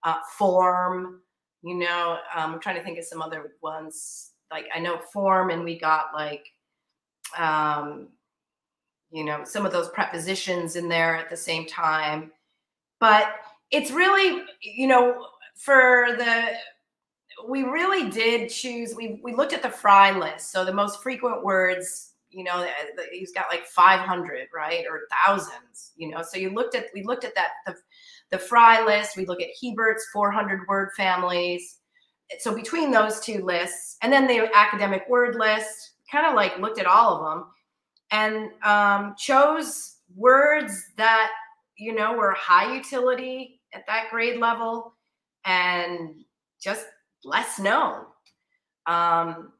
uh, form you know um, i'm trying to think of some other ones like i know form and we got like um you know, some of those prepositions in there at the same time. But it's really, you know, for the we really did choose we we looked at the fry list so the most frequent words you know he's got like 500 right or thousands you know so you looked at we looked at that the, the fry list we look at Hiebert's 400 word families so between those two lists and then the academic word list kind of like looked at all of them and um, chose words that you know were high utility at that grade level and just less known. Um,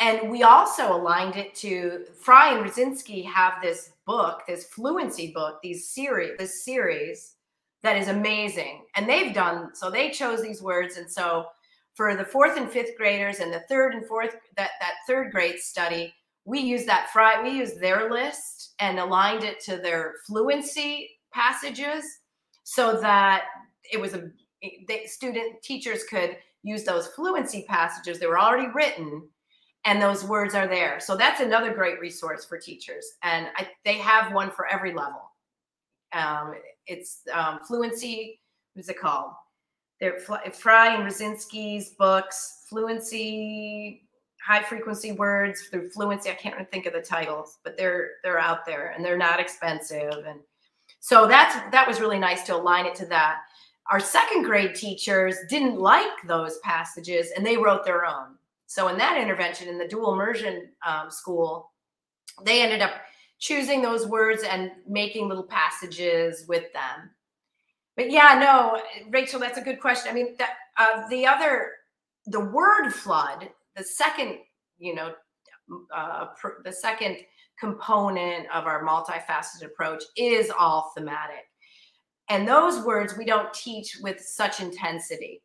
and we also aligned it to Fry and Rasinski have this book, this fluency book, these series, this series that is amazing. And they've done so they chose these words. And so for the fourth and fifth graders and the third and fourth, that that third grade study, we used that Fry, we used their list and aligned it to their fluency passages so that it was a the student teachers could use those fluency passages They were already written and those words are there. So that's another great resource for teachers. And I, they have one for every level. Um, it's um, fluency, what's it called? They're Fry and Rasinski's books, fluency, high frequency words through fluency. I can't think of the titles, but they're they're out there and they're not expensive. And so that's that was really nice to align it to that. Our second grade teachers didn't like those passages and they wrote their own. So in that intervention in the dual immersion um, school, they ended up choosing those words and making little passages with them. But yeah, no, Rachel, that's a good question. I mean, that, uh, the other, the word flood, the second, you know, uh, the second component of our multifaceted approach is all thematic. And those words we don't teach with such intensity.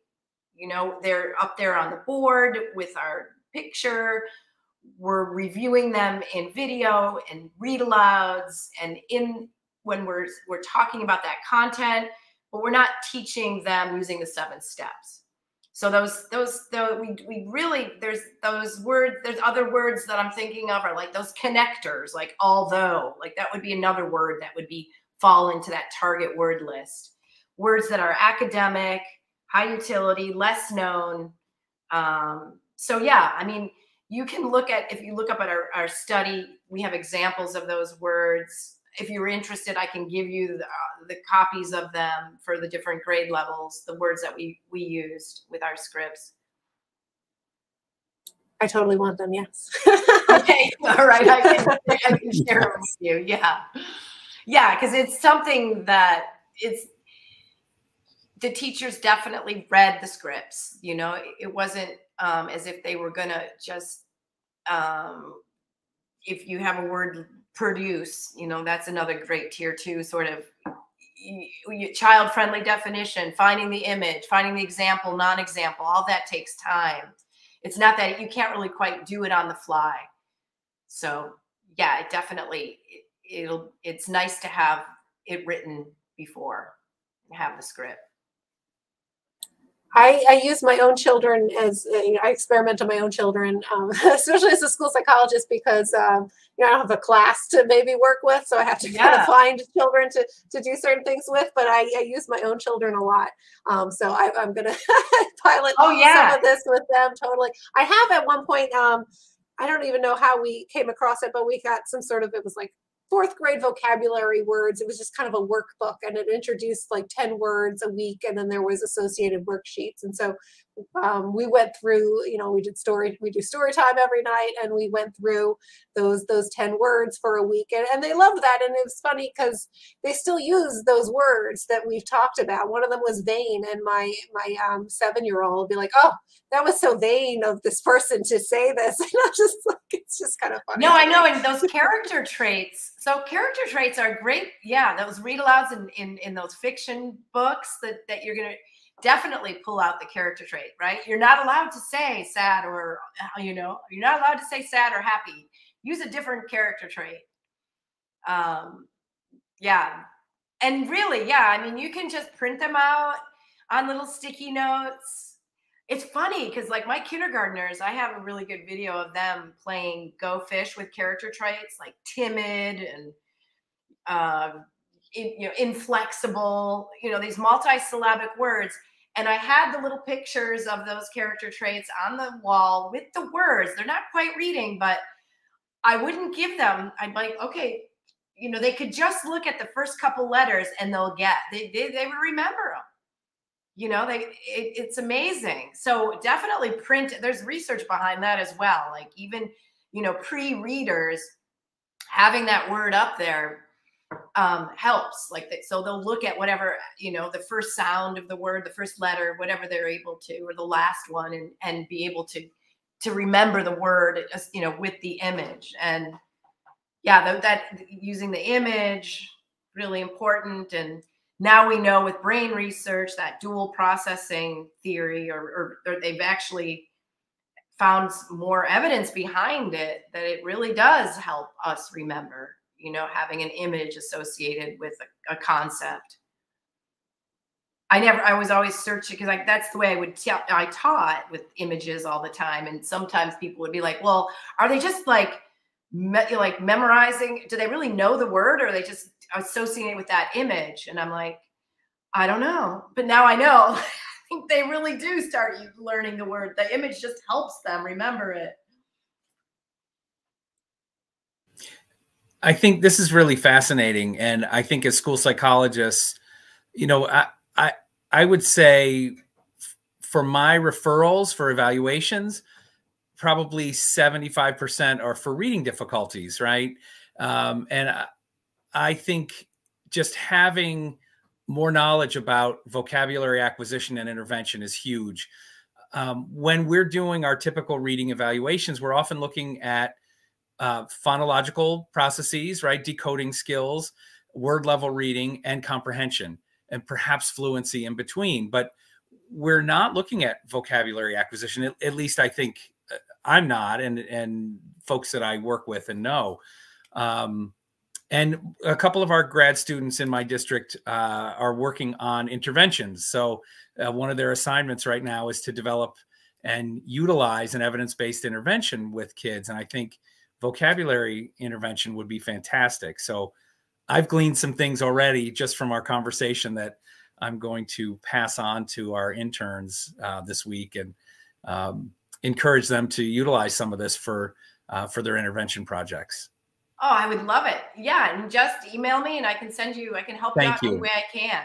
You know, they're up there on the board with our picture. We're reviewing them in video and read alouds and in when we're we're talking about that content, but we're not teaching them using the seven steps. So those those though we we really there's those words there's other words that I'm thinking of are like those connectors like although like that would be another word that would be fall into that target word list. Words that are academic, high utility, less known. Um, so yeah, I mean, you can look at, if you look up at our, our study, we have examples of those words. If you're interested, I can give you the, uh, the copies of them for the different grade levels, the words that we, we used with our scripts. I totally want them, yes. okay, all right, I can, I can share them with you, yeah yeah because it's something that it's the teachers definitely read the scripts you know it wasn't um, as if they were gonna just um, if you have a word produce you know that's another great tier two sort of child friendly definition finding the image finding the example non-example all that takes time. It's not that you can't really quite do it on the fly. So yeah it definitely it'll it's nice to have it written before have the script I, I, use my own children as uh, I experiment on my own children, um, especially as a school psychologist, because um, you know I don't have a class to maybe work with, so I have to yeah. kind of find children to to do certain things with. But I, I use my own children a lot, um, so I, am going to pilot oh, yeah. some of this with them. Totally, I have at one point. Um, I don't even know how we came across it, but we got some sort of it was like fourth grade vocabulary words. It was just kind of a workbook and it introduced like 10 words a week and then there was associated worksheets. And so um, we went through, you know, we did story, we do story time every night and we went through those, those 10 words for a week and, and they loved that. And it was funny because they still use those words that we've talked about. One of them was vain and my, my um, seven-year-old will be like, oh, that was so vain of this person to say this. And I'm just like, it's just kind of funny. No, I know. And those character traits, so character traits are great. Yeah, those read alouds in, in, in those fiction books that, that you're to, definitely pull out the character trait, right? You're not allowed to say sad or, uh, you know, you're not allowed to say sad or happy. Use a different character trait. Um, yeah. And really, yeah, I mean, you can just print them out on little sticky notes. It's funny because, like, my kindergartners, I have a really good video of them playing Go Fish with character traits like timid and um, in, you know, inflexible, you know, these multi-syllabic words. And I had the little pictures of those character traits on the wall with the words. They're not quite reading, but I wouldn't give them. I'd like, okay, you know, they could just look at the first couple letters and they'll get, they, they, they would remember them. You know, they, it, it's amazing. So definitely print, there's research behind that as well. Like even, you know, pre-readers having that word up there um, helps. Like that, so they'll look at whatever you know, the first sound of the word, the first letter, whatever they're able to, or the last one, and and be able to to remember the word, you know, with the image. And yeah, that, that using the image really important. And now we know with brain research that dual processing theory, or, or, or they've actually found more evidence behind it that it really does help us remember you know, having an image associated with a, a concept. I never, I was always searching because like that's the way I would tell, I taught with images all the time. And sometimes people would be like, well, are they just like, me, like memorizing? Do they really know the word or are they just associating with that image? And I'm like, I don't know. But now I know. I think they really do start learning the word. The image just helps them remember it. I think this is really fascinating, and I think as school psychologists, you know, I I, I would say for my referrals for evaluations, probably seventy five percent are for reading difficulties, right? Um, and I, I think just having more knowledge about vocabulary acquisition and intervention is huge. Um, when we're doing our typical reading evaluations, we're often looking at uh, phonological processes, right? Decoding skills, word level reading, and comprehension, and perhaps fluency in between. But we're not looking at vocabulary acquisition. At, at least I think uh, I'm not, and and folks that I work with and know. Um, and a couple of our grad students in my district uh, are working on interventions. So uh, one of their assignments right now is to develop and utilize an evidence-based intervention with kids. And I think vocabulary intervention would be fantastic. So I've gleaned some things already just from our conversation that I'm going to pass on to our interns uh, this week and um, encourage them to utilize some of this for uh, for their intervention projects. Oh, I would love it. Yeah, and just email me and I can send you. I can help Thank you out any way I can.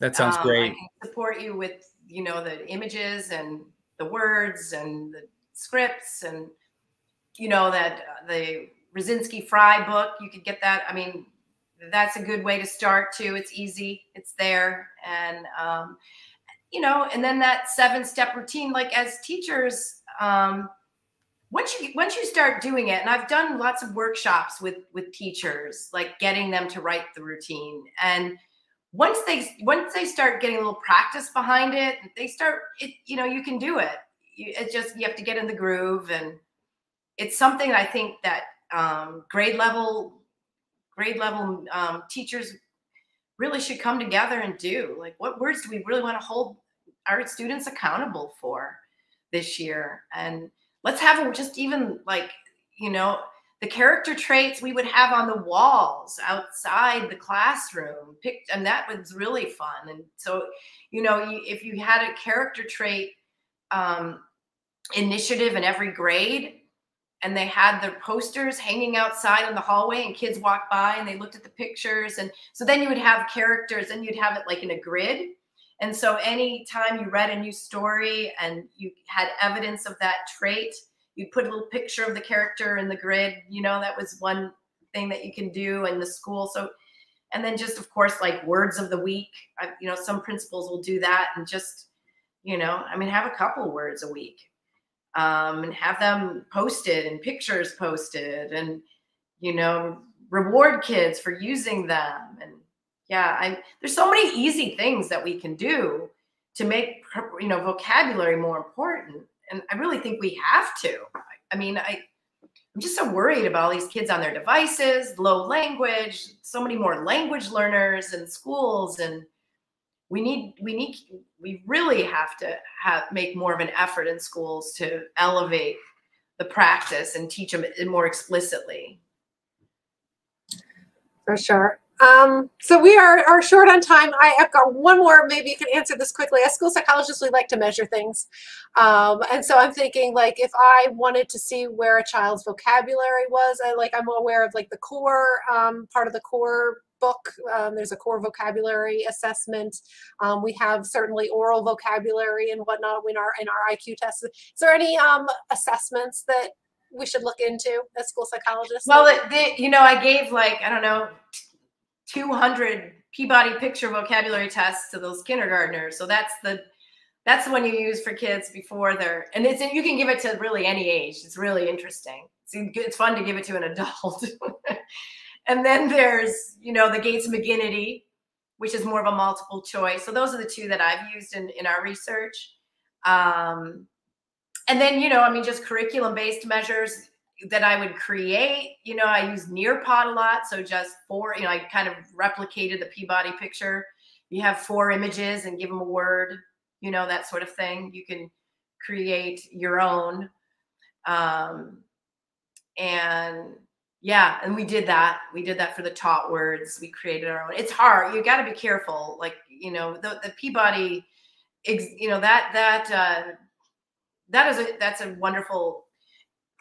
That sounds um, great. I can support you with you know the images and the words and the scripts and you know that uh, the Rasinski Fry book, you could get that. I mean, that's a good way to start too. It's easy, it's there, and um, you know, and then that seven-step routine. Like as teachers, um, once you once you start doing it, and I've done lots of workshops with with teachers, like getting them to write the routine, and once they once they start getting a little practice behind it, they start it. You know, you can do it. You, it just you have to get in the groove and it's something I think that um, grade level grade level um, teachers really should come together and do. Like, what words do we really want to hold our students accountable for this year? And let's have them just even like you know the character traits we would have on the walls outside the classroom picked and that was really fun and so you know if you had a character trait um, initiative in every grade and they had their posters hanging outside in the hallway and kids walked by and they looked at the pictures and so then you would have characters and you'd have it like in a grid and so anytime you read a new story and you had evidence of that trait you'd put a little picture of the character in the grid you know that was one thing that you can do in the school so and then just of course like words of the week I, you know some principals will do that and just you know i mean have a couple words a week um, and have them posted and pictures posted and you know reward kids for using them. And yeah i there's so many easy things that we can do to make you know vocabulary more important. And i really think we have to. I mean i i'm just so worried about all these kids on their devices low language so many more language learners in schools and we need we need we really have to have make more of an effort in schools to elevate the practice and teach them more explicitly For sure. Um, so we are, are short on time. I, have got one more. Maybe you can answer this quickly. As school psychologists, we like to measure things. Um, and so I'm thinking like if I wanted to see where a child's vocabulary was, I like I'm aware of like the core um, part of the core book. Um, there's a core vocabulary assessment. Um, we have certainly oral vocabulary and whatnot in our in our IQ tests. Is there any um, assessments that we should look into as school psychologists? Well, the, the, you know, I gave like I don't know 200 Peabody picture vocabulary tests to those kindergartners. So that's the that's the one you use for kids before they're and it's you can give it to really any age. It's really interesting. It's, it's fun to give it to an adult. And then there's you know the Gates MacGinitie, which is more of a multiple choice. So those are the two that I've used in in our research. Um, and then you know I mean just curriculum based measures that I would create. You know, I use Nearpod a lot. So just four, you know, I kind of replicated the Peabody picture. You have four images and give them a word, you know, that sort of thing. You can create your own. Um, and yeah, and we did that. We did that for the taught words. We created our own. It's hard. You got to be careful. Like, you know, the, the Peabody, you know, that, that, uh, that is a, that's a wonderful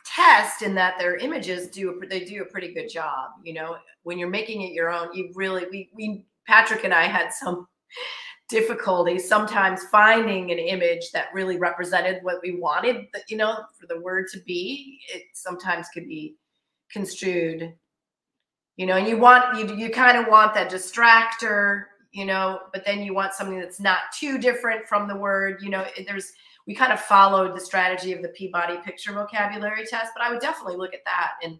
test in that their images do they do a pretty good job you know when you're making it your own you really we, we patrick and i had some difficulty sometimes finding an image that really represented what we wanted you know for the word to be it sometimes could be construed you know and you want you you kind of want that distractor you know but then you want something that's not too different from the word you know there's we kind of followed the strategy of the Peabody picture vocabulary test, but I would definitely look at that and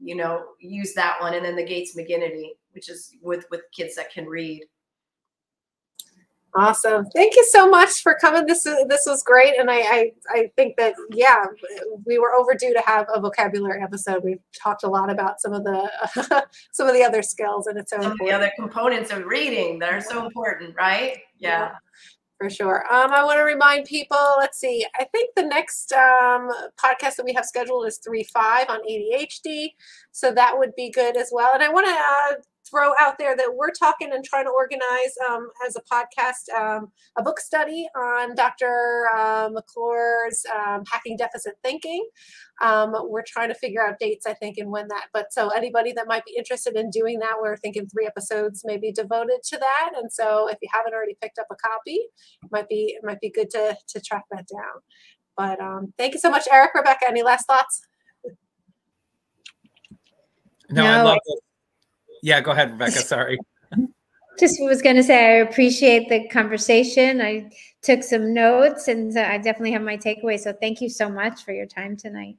you know use that one, and then the Gates MacGinitie, which is with with kids that can read. Awesome. Thank you so much for coming. This is this was great, and I, I I think that yeah, we were overdue to have a vocabulary episode. We've talked a lot about some of the some of the other skills, and it's so some important. the other components of reading that are so important, right? Yeah. yeah for sure. Um, I want to remind people. Let's see. I think the next um, podcast that we have scheduled is three five on ADHD, so that would be good as well. And I want to uh, throw out there that we're talking and trying to organize um, as a podcast um, a book study on Dr. Uh, McClure's um, Hacking Deficit Thinking. Um, we're trying to figure out dates, I think, and when that. But so anybody that might be interested in doing that, we're thinking three episodes maybe devoted to that. And so if you haven't already picked up a copy, it might be it might be good to to track that down. But um, thank you so much, Eric. Rebecca, any last thoughts? No, no I love it. Yeah, go ahead, Rebecca. Sorry. Just was going to say, I appreciate the conversation. I took some notes and I definitely have my takeaway. So thank you so much for your time tonight.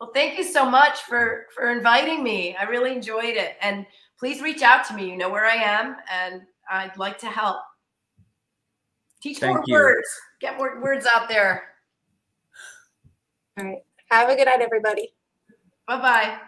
Well, thank you so much for for inviting me. I really enjoyed it. And please reach out to me. You know where I am, and I'd like to help. Teach thank more you. words. Get more words out there. All right. Have a good night, everybody. Bye bye.